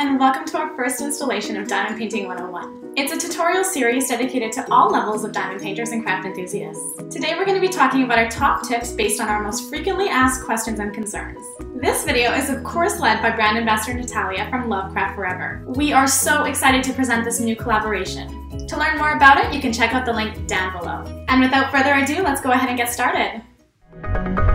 and welcome to our first installation of Diamond Painting 101. It's a tutorial series dedicated to all levels of diamond painters and craft enthusiasts. Today we're going to be talking about our top tips based on our most frequently asked questions and concerns. This video is of course led by brand ambassador Nataliya from Lovecraft Forever. We are so excited to present this new collaboration. To learn more about it, you can check out the link down below. And without further ado, let's go ahead and get started.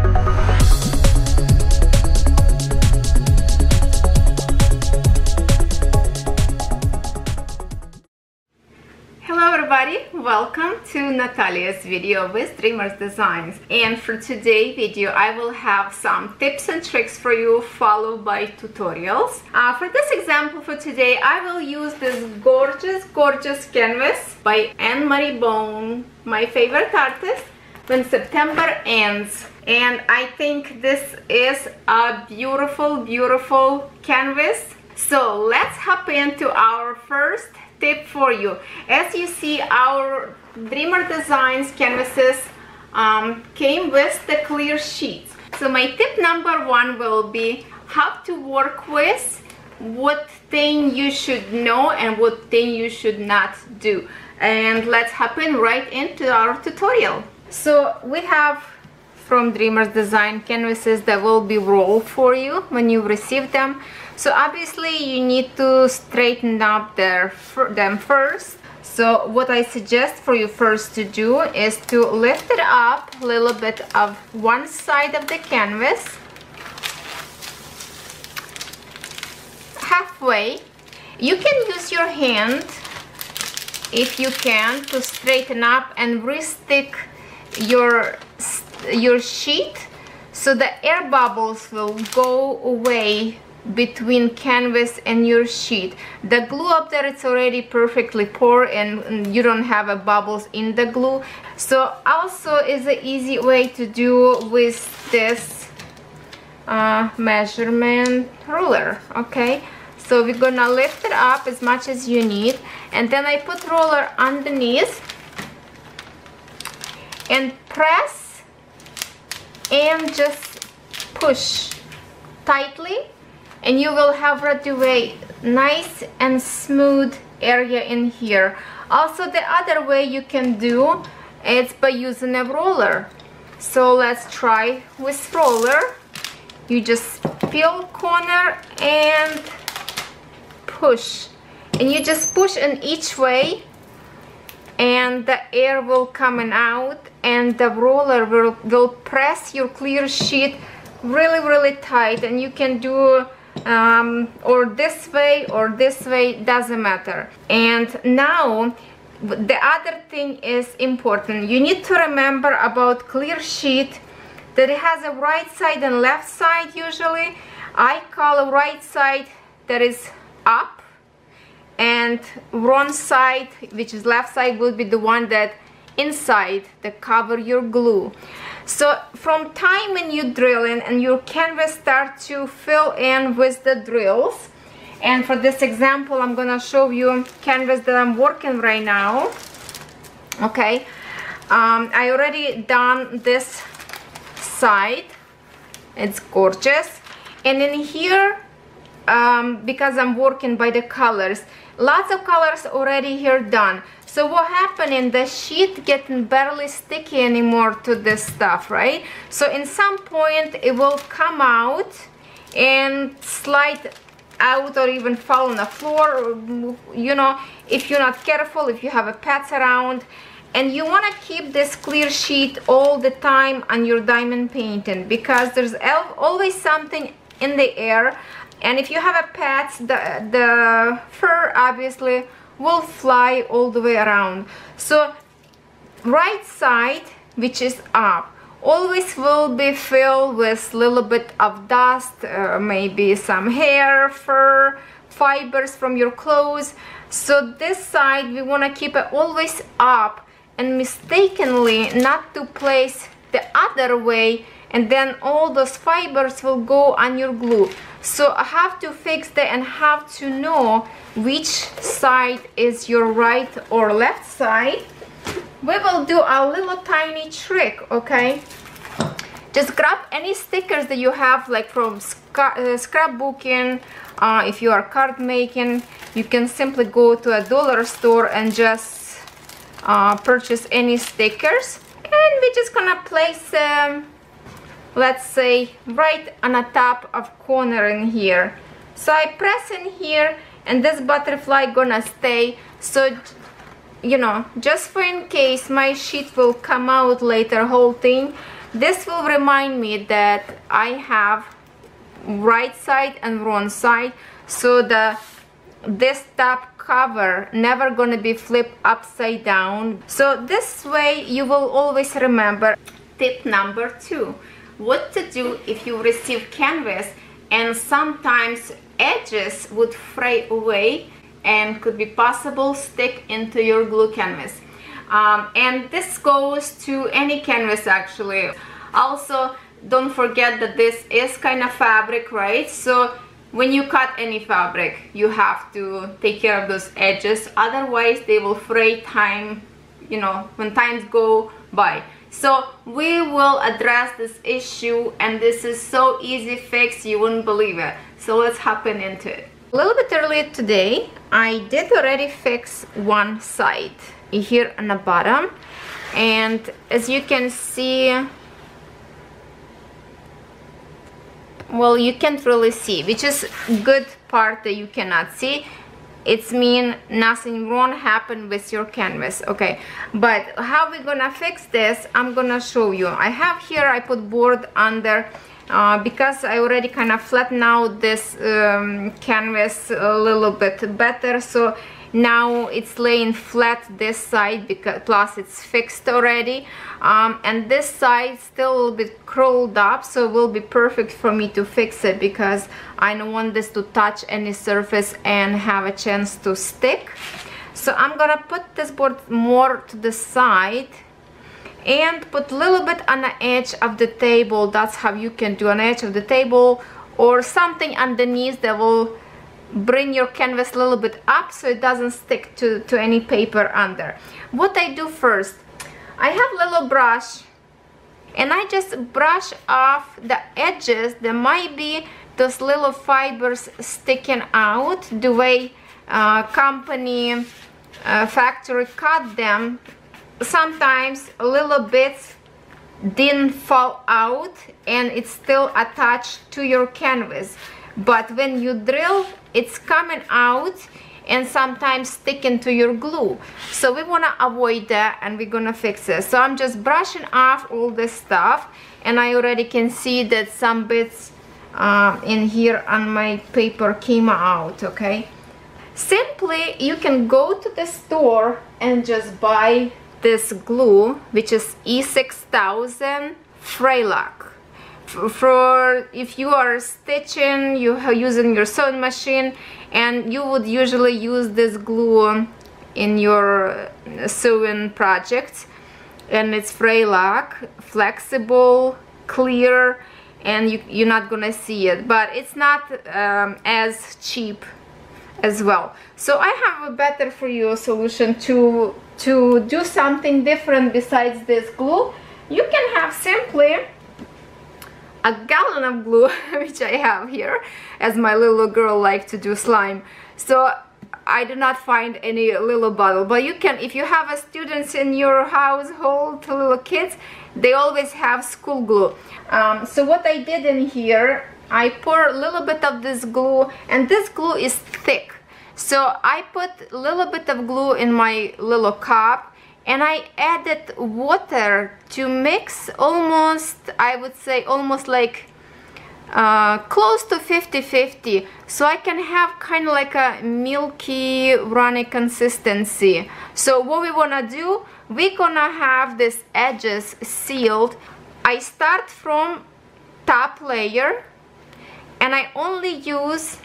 Everybody. Welcome to Nataliya's video with Dreamers Designs. And for today's video I will have some tips and tricks for you followed by tutorials. Uh, for this example for today I will use this gorgeous gorgeous canvas by Anne-Marie Bone my favorite artist when September ends. And I think this is a beautiful beautiful canvas. So let's hop into our first tip for you. As you see, our Dreamer Designs canvases um, came with the clear sheets. So my tip number one will be how to work with what thing you should know and what thing you should not do. And let's hop in right into our tutorial. So we have from Dreamers Design canvases that will be rolled for you when you receive them. So obviously you need to straighten up their, them first. So what I suggest for you first to do is to lift it up a little bit of one side of the canvas halfway. You can use your hand if you can to straighten up and re-stick your your sheet so the air bubbles will go away between canvas and your sheet. The glue up there it's already perfectly poured and you don't have a bubbles in the glue. So also is an easy way to do with this uh, measurement ruler okay? So we're gonna lift it up as much as you need and then I put roller underneath and press and just push tightly and you will have right away nice and smooth area in here. Also the other way you can do is by using a roller. So let's try with roller. You just peel corner and push. And you just push in each way and the air will coming out and the roller will, will press your clear sheet really really tight. And you can do um, or this way or this way doesn't matter. And now the other thing is important. You need to remember about clear sheet that it has a right side and left side usually. I call a right side that is up and wrong side which is left side will be the one that inside that cover your glue so from time when you drill in and your canvas start to fill in with the drills and for this example I'm gonna show you canvas that I'm working right now okay? Um, I already done this side. It's gorgeous. And in here um, because I'm working by the colors lots of colors already here done so what happened in the sheet getting barely sticky anymore to this stuff, right? So in some point it will come out and slide out or even fall on the floor, you know, if you're not careful, if you have a pets around, and you want to keep this clear sheet all the time on your diamond painting because there's always something in the air and if you have a pet the, the fur obviously will fly all the way around. So right side which is up always will be filled with little bit of dust uh, maybe some hair fur fibers from your clothes. So this side we want to keep it always up and mistakenly not to place the other way and then all those fibers will go on your glue so I have to fix that and have to know which side is your right or left side. We will do a little tiny trick okay? Just grab any stickers that you have like from uh, scrapbooking uh, if you are card making you can simply go to a dollar store and just uh, purchase any stickers. And we're just gonna place them let's say right on the top of corner in here. So I press in here and this butterfly gonna stay. So you know just for in case my sheet will come out later whole thing this will remind me that I have right side and wrong side. So the this top cover never gonna be flipped upside down. So this way you will always remember tip number two what to do if you receive canvas and sometimes edges would fray away and could be possible stick into your glue canvas. Um, and this goes to any canvas actually. Also don't forget that this is kind of fabric right? So when you cut any fabric you have to take care of those edges. Otherwise they will fray time you know when times go by so we will address this issue and this is so easy fix you wouldn't believe it. So let's hop into it. A little bit earlier today I did already fix one side here on the bottom and as you can see well you can't really see which is good part that you cannot see it's mean nothing wrong happened with your canvas okay? But how we gonna fix this I'm gonna show you. I have here I put board under uh, because I already kind of flatten out this um, canvas a little bit better. So now it's laying flat this side because plus it's fixed already. Um, and this side still a little bit curled up so it will be perfect for me to fix it because I don't want this to touch any surface and have a chance to stick. So I'm gonna put this board more to the side and put a little bit on the edge of the table. That's how you can do an edge of the table or something underneath that will bring your canvas a little bit up so it doesn't stick to, to any paper under. What I do first, I have a little brush and I just brush off the edges there might be those little fibers sticking out the way uh, company uh, factory cut them sometimes little bit didn't fall out and it's still attached to your canvas but when you drill it's coming out and sometimes sticking to your glue. So we want to avoid that and we're gonna fix it. So I'm just brushing off all this stuff and I already can see that some bits uh, in here on my paper came out okay? Simply you can go to the store and just buy this glue which is E6000 Fralock for if you are stitching you are using your sewing machine and you would usually use this glue in your sewing projects and it's Fralock flexible clear and you, you're not gonna see it. But it's not um, as cheap as well. So I have a better for you solution to to do something different besides this glue. You can have simply a gallon of glue which I have here as my little girl like to do slime. So I do not find any little bottle. But you can if you have a students in your household little kids they always have school glue. Um, so what I did in here I pour a little bit of this glue and this glue is thick. So I put a little bit of glue in my little cup and I added water to mix almost I would say almost like uh, close to 50-50 so I can have kind of like a milky runny consistency. So what we wanna do we're gonna have these edges sealed. I start from top layer and I only use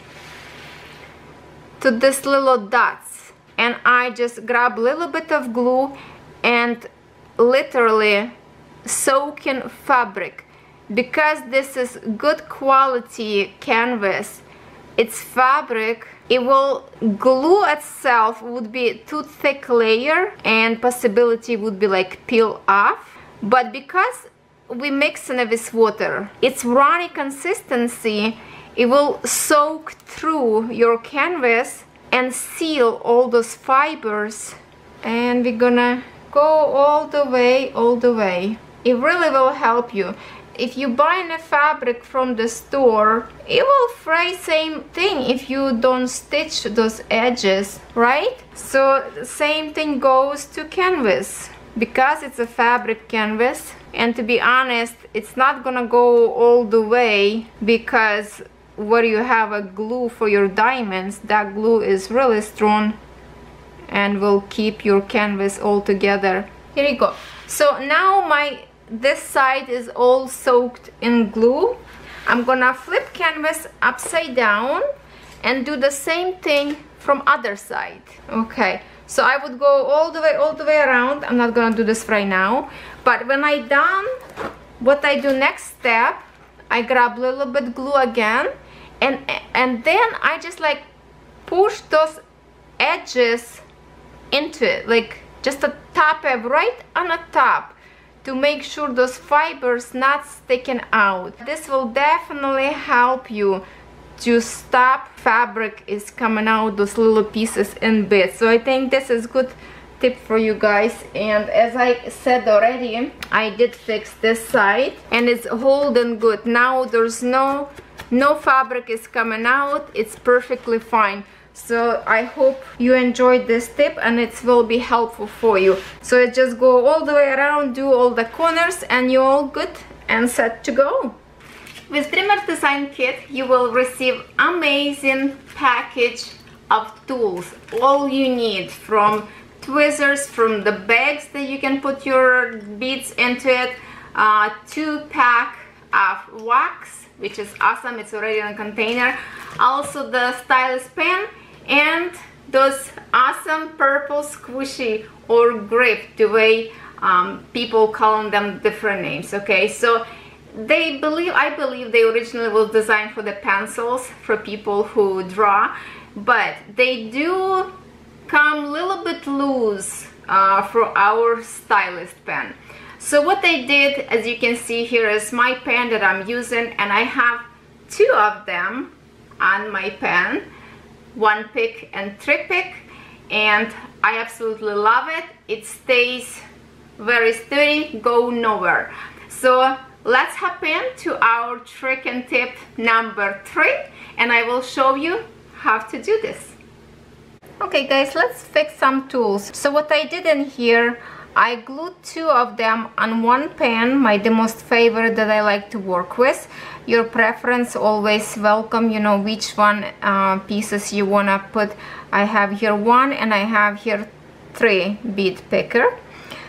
to this little dots. And I just grab a little bit of glue and literally soaking fabric because this is good quality canvas it's fabric it will glue itself would be too thick layer and possibility would be like peel off but because we mixing it with water. It's runny consistency. It will soak through your canvas and seal all those fibers. And we're gonna go all the way, all the way. It really will help you. If you buy a fabric from the store it will fray same thing if you don't stitch those edges right? So same thing goes to canvas. Because it's a fabric canvas and to be honest it's not gonna go all the way because where you have a glue for your diamonds that glue is really strong and will keep your canvas all together. Here you go. So now my this side is all soaked in glue. I'm gonna flip canvas upside down and do the same thing from other side. Okay so I would go all the way all the way around. I'm not gonna do this right now. But when I done what I do next step I grab a little bit glue again. And and then I just like push those edges into it like just a top it right on the top to make sure those fibers not sticking out. This will definitely help you to stop fabric is coming out those little pieces in bits. So I think this is good tip for you guys and as I said already I did fix this side and it's holding good now there's no no fabric is coming out it's perfectly fine so i hope you enjoyed this tip and it will be helpful for you. So just go all the way around do all the corners and you're all good and set to go. With Dreamers Design Kit you will receive amazing package of tools. All you need from tweezers from the bags that you can put your beads into it uh, two pack of wax which is awesome. It's already in a container. Also the stylus pen and those awesome purple squishy or grip the way um, people call them different names okay? So they believe I believe they originally was designed for the pencils for people who draw but they do come a little bit loose uh, for our stylist pen. So what I did as you can see here is my pen that I'm using and I have two of them on my pen one pick and three pick and I absolutely love it. It stays very sturdy go nowhere. So let's hop into our trick and tip number three and I will show you how to do this. Okay guys let's fix some tools. So what I did in here I glued two of them on one pen my the most favorite that I like to work with. Your preference always welcome you know which one uh, pieces you wanna put. I have here one and I have here three bead picker.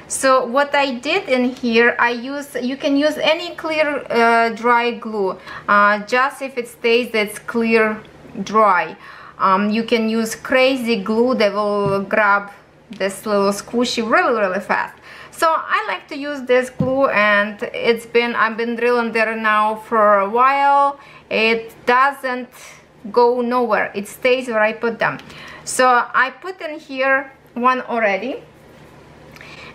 So what I did in here I use you can use any clear uh, dry glue uh, just if it stays that's clear dry. Um, you can use crazy glue that will grab this little squishy really really fast. So I like to use this glue and it's been I've been drilling there now for a while. It doesn't go nowhere. It stays where I put them. So I put in here one already.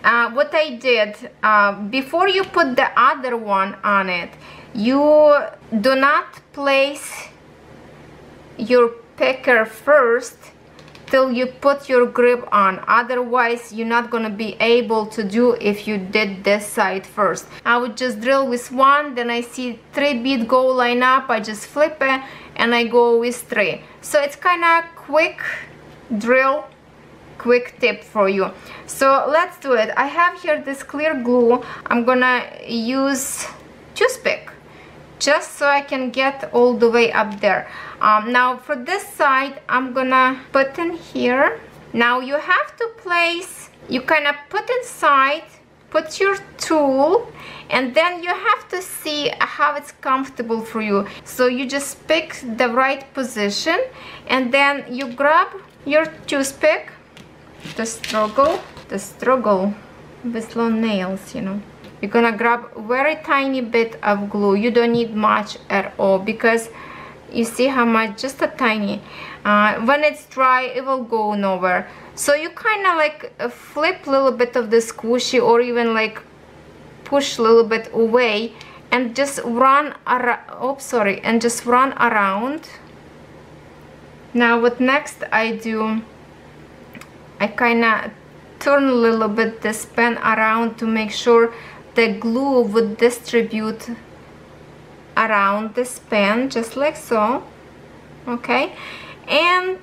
Uh, what I did uh, before you put the other one on it you do not place your picker first till you put your grip on. Otherwise you're not gonna be able to do if you did this side first. I would just drill with one then I see three bead go line up I just flip it and I go with three. So it's kind of quick drill quick tip for you. So let's do it. I have here this clear glue. I'm gonna use toothpick just so I can get all the way up there. Um, now for this side I'm gonna put in here. Now you have to place you kind of put inside put your tool and then you have to see how it's comfortable for you. So you just pick the right position and then you grab your toothpick. The struggle the struggle with long nails you know you're gonna grab very tiny bit of glue. You don't need much at all because you see how much just a tiny. Uh, when it's dry it will go nowhere. So you kind of like flip a little bit of the squishy or even like push a little bit away and just run around oh sorry and just run around. Now what next I do I kind of turn a little bit this pen around to make sure the glue would distribute around this pen just like so okay? And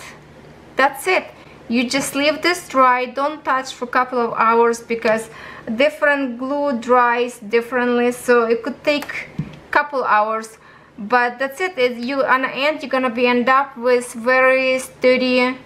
that's it. You just leave this dry. Don't touch for a couple of hours because different glue dries differently so it could take a couple hours. But that's it, it you on the end you're gonna be end up with very sturdy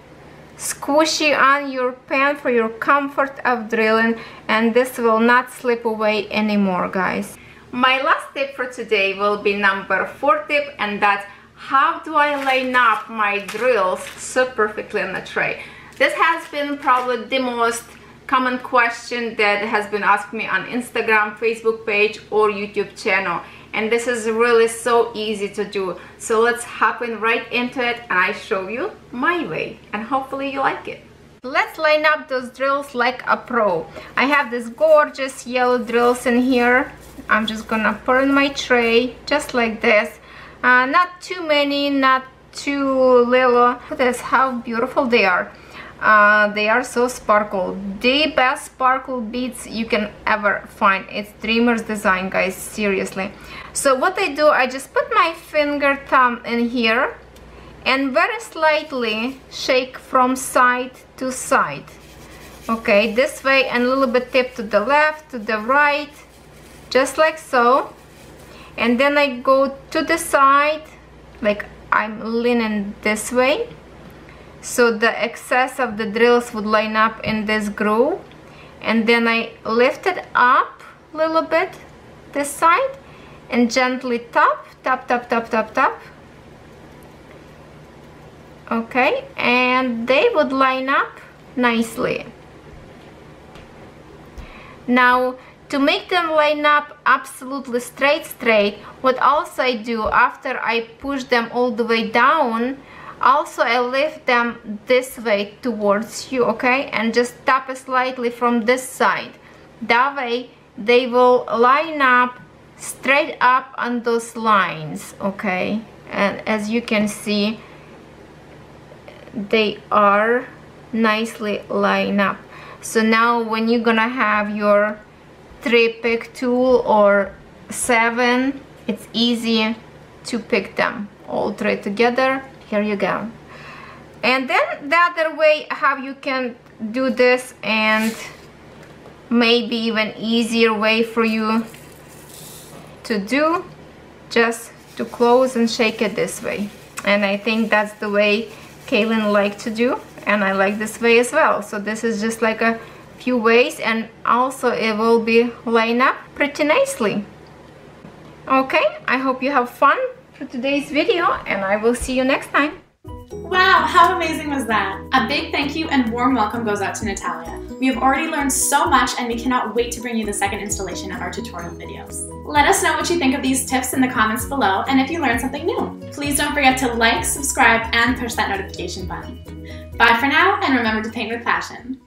squishy on your pen for your comfort of drilling and this will not slip away anymore guys. My last tip for today will be number four tip and that's how do I line up my drills so perfectly on the tray? This has been probably the most common question that has been asked me on Instagram, Facebook page or YouTube channel and this is really so easy to do so let's hop in right into it and I show you my way and hopefully you like it. Let's line up those drills like a pro. I have this gorgeous yellow drills in here. I'm just gonna put in my tray just like this. Uh, not too many, not too little. Look at this, how beautiful they are uh, they are so sparkle. The best sparkle beads you can ever find. It's dreamers design guys seriously. So what I do I just put my finger thumb in here and very slightly shake from side to side. Okay this way and a little bit tip to the left to the right just like so. And then I go to the side like I'm leaning this way so the excess of the drills would line up in this groove. And then I lift it up a little bit this side and gently tap tap tap tap tap tap. Okay and they would line up nicely. Now to make them line up absolutely straight straight what else I do after I push them all the way down also I lift them this way towards you okay? And just tap slightly from this side. That way they will line up straight up on those lines okay? And as you can see they are nicely lined up. So now when you're gonna have your three pick tool or seven it's easy to pick them all three together here you go. And then the other way how you can do this and maybe even easier way for you to do just to close and shake it this way. And I think that's the way Kaylin like to do and I like this way as well. So this is just like a few ways and also it will be line up pretty nicely. Okay I hope you have fun for today's video and I will see you next time. Wow, how amazing was that? A big thank you and warm welcome goes out to Nataliya. We have already learned so much and we cannot wait to bring you the second installation of our tutorial videos. Let us know what you think of these tips in the comments below and if you learned something new. Please don't forget to like, subscribe, and push that notification button. Bye for now and remember to paint with passion.